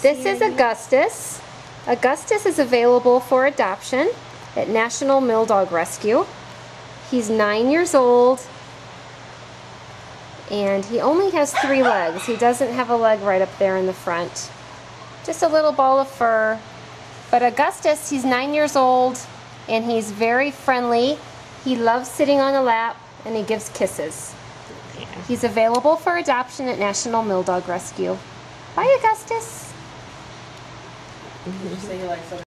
This is Augustus. Augustus is available for adoption at National Mill Dog Rescue. He's nine years old and he only has three legs. He doesn't have a leg right up there in the front. Just a little ball of fur. But Augustus, he's nine years old and he's very friendly. He loves sitting on a lap and he gives kisses. He's available for adoption at National Mill Dog Rescue. Bye, Augustus.